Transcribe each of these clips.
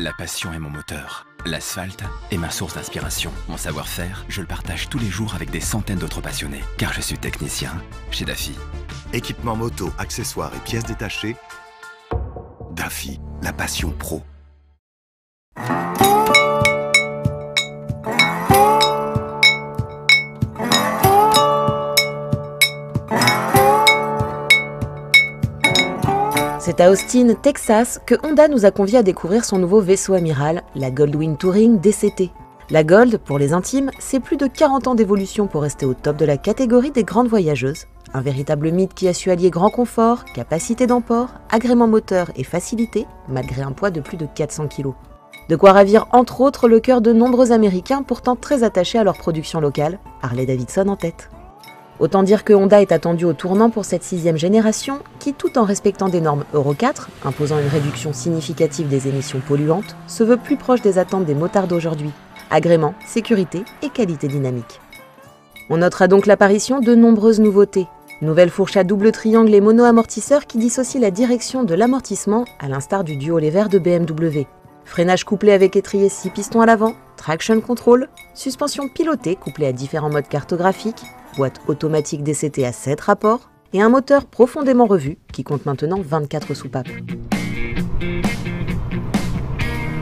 La passion est mon moteur. L'asphalte est ma source d'inspiration. Mon savoir-faire, je le partage tous les jours avec des centaines d'autres passionnés. Car je suis technicien chez Daffy. Équipement moto, accessoires et pièces détachées. Daffy, la passion pro. C'est à Austin, Texas, que Honda nous a conviés à découvrir son nouveau vaisseau amiral, la Goldwing Touring DCT. La Gold, pour les intimes, c'est plus de 40 ans d'évolution pour rester au top de la catégorie des grandes voyageuses. Un véritable mythe qui a su allier grand confort, capacité d'emport, agrément moteur et facilité, malgré un poids de plus de 400 kg. De quoi ravir entre autres le cœur de nombreux Américains pourtant très attachés à leur production locale, Harley Davidson en tête. Autant dire que Honda est attendu au tournant pour cette sixième génération, qui, tout en respectant des normes Euro 4, imposant une réduction significative des émissions polluantes, se veut plus proche des attentes des motards d'aujourd'hui. Agrément, sécurité et qualité dynamique. On notera donc l'apparition de nombreuses nouveautés. Nouvelle fourche à double triangle et mono-amortisseur qui dissocie la direction de l'amortissement, à l'instar du duo les verts de BMW. Freinage couplé avec étrier 6 pistons à l'avant, traction control, suspension pilotée couplée à différents modes cartographiques, boîte automatique DCT à 7 rapports et un moteur profondément revu qui compte maintenant 24 soupapes.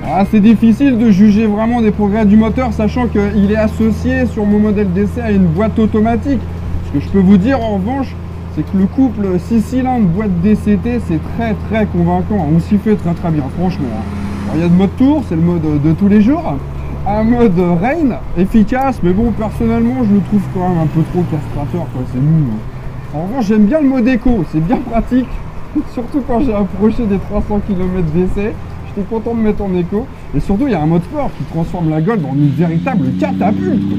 Ah, c'est difficile de juger vraiment des progrès du moteur sachant qu'il est associé sur mon modèle d'essai à une boîte automatique. Ce que je peux vous dire en revanche, c'est que le couple 6 cylindres boîte DCT c'est très très convaincant. On s'y fait très très bien franchement. Hein. il y a le mode tour, c'est le mode de tous les jours un mode rain efficace, mais bon, personnellement, je le trouve quand même un peu trop castrateur, quoi, c'est mou. Hein. En revanche, j'aime bien le mode éco, c'est bien pratique, surtout quand j'ai approché des 300 km d'essai. J'étais content de mettre en éco, et surtout, il y a un mode sport qui transforme la Gold en une véritable catapulte.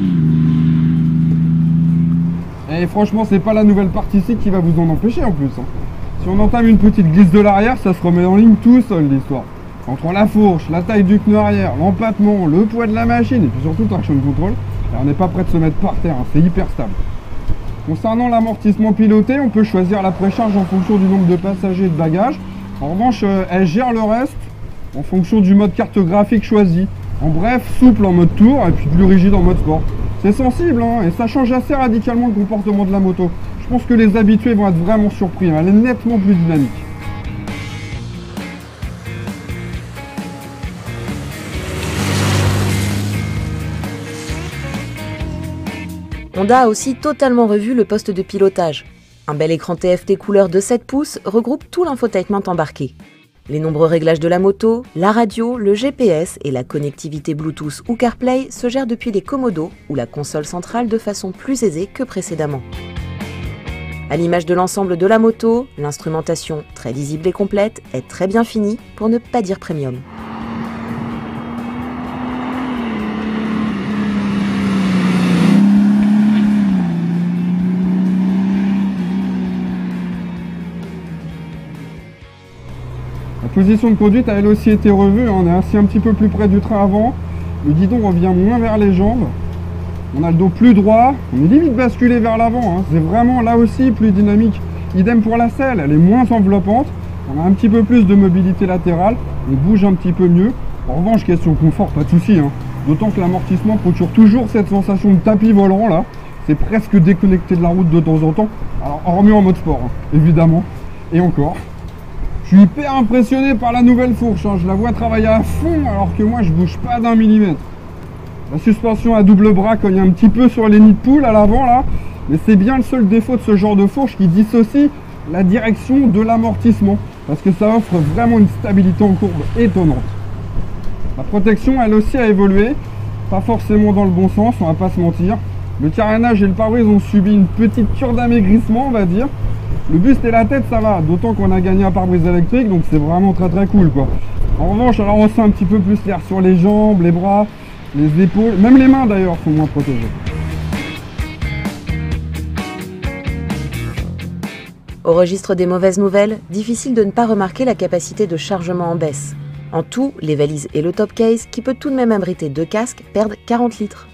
Et franchement, c'est pas la nouvelle partie ici qui va vous en empêcher en plus. Hein. Si on entame une petite glisse de l'arrière, ça se remet en ligne tout seul l'histoire. Entre la fourche, la taille du pneu arrière, l'empattement, le poids de la machine et puis surtout traction control, on n'est pas prêt de se mettre par terre, hein, c'est hyper stable. Concernant l'amortissement piloté, on peut choisir la précharge en fonction du nombre de passagers et de bagages. En revanche, euh, elle gère le reste en fonction du mode cartographique choisi. En bref, souple en mode tour et puis plus rigide en mode sport. C'est sensible hein, et ça change assez radicalement le comportement de la moto. Je pense que les habitués vont être vraiment surpris, hein. elle est nettement plus dynamique. Honda a aussi totalement revu le poste de pilotage. Un bel écran TFT couleur de 7 pouces regroupe tout l'infotainment embarqué. Les nombreux réglages de la moto, la radio, le GPS et la connectivité Bluetooth ou CarPlay se gèrent depuis les Komodo ou la console centrale de façon plus aisée que précédemment. À l'image de l'ensemble de la moto, l'instrumentation, très lisible et complète, est très bien finie, pour ne pas dire premium. Position de conduite a elle aussi été revue, on est assis un petit peu plus près du train avant, le guidon revient moins vers les jambes, on a le dos plus droit, on est limite basculé vers l'avant, hein. c'est vraiment là aussi plus dynamique. Idem pour la selle, elle est moins enveloppante, on a un petit peu plus de mobilité latérale, on bouge un petit peu mieux. En revanche, question confort, pas de souci, hein. d'autant que l'amortissement procure toujours cette sensation de tapis volant là, c'est presque déconnecté de la route de temps en temps, alors remet en mode sport, hein, évidemment, et encore. Je suis hyper impressionné par la nouvelle fourche. Hein. Je la vois travailler à fond alors que moi je bouge pas d'un millimètre. La suspension à double bras cogne un petit peu sur les nids de poule à l'avant là. Mais c'est bien le seul défaut de ce genre de fourche qui dissocie la direction de l'amortissement. Parce que ça offre vraiment une stabilité en courbe étonnante. La protection elle aussi a évolué. Pas forcément dans le bon sens, on va pas se mentir. Le carénage et le pare-brise ont subi une petite cure d'amaigrissement on va dire. Le buste et la tête, ça va, d'autant qu'on a gagné un pare-brise électrique, donc c'est vraiment très très cool quoi. En revanche, alors on sent un petit peu plus l'air sur les jambes, les bras, les épaules, même les mains d'ailleurs sont moins protégées. Au registre des mauvaises nouvelles, difficile de ne pas remarquer la capacité de chargement en baisse. En tout, les valises et le top case, qui peut tout de même abriter deux casques, perdent 40 litres.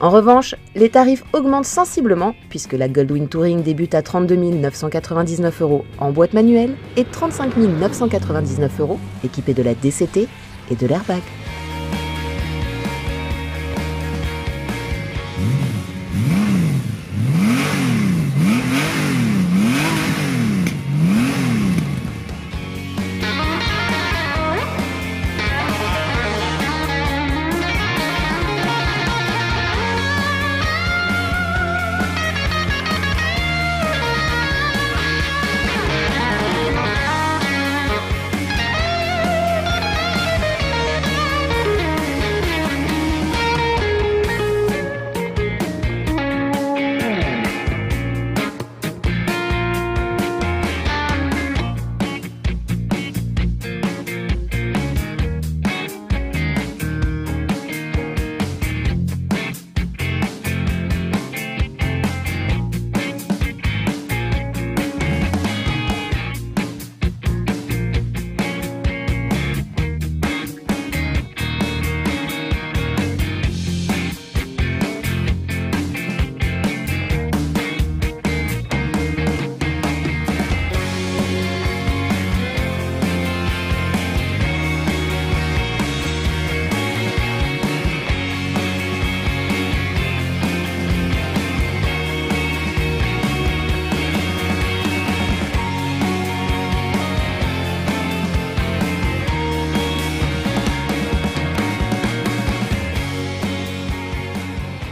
En revanche, les tarifs augmentent sensiblement puisque la Goldwing Touring débute à 32 999 euros en boîte manuelle et 35 999 euros équipée de la DCT et de l'airbag.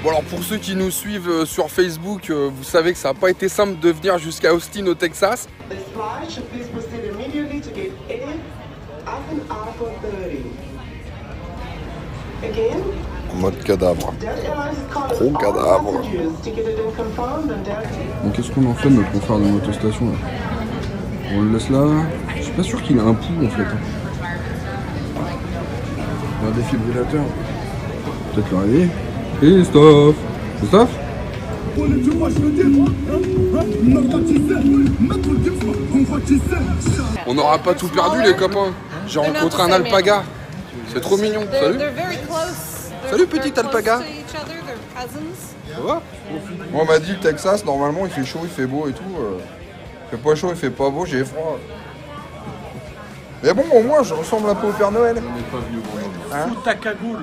Bon alors pour ceux qui nous suivent euh, sur Facebook, euh, vous savez que ça n'a pas été simple de venir jusqu'à Austin au Texas. The slide should please proceed immediately to gate 80 up and out of 30. Again, En mode cadavre. Gros cadavre. qu'est-ce qu'on en fait de notre confrère de motostation là On le laisse là Je suis pas sûr qu'il a un pouls en fait. hein. Un défibrillateur. Peut-être le réveiller. Christophe Christophe On n'aura pas tout perdu les copains. J'ai rencontré un alpaga. C'est trop mignon. Salut. Salut, petit alpaga. Ça va Moi on m'a dit le Texas, normalement il fait chaud, il fait beau et tout. euh, Il fait pas chaud, il fait pas beau, j'ai froid. Mais bon, au moins je ressemble un peu au Père Noël. Fous ta cagoule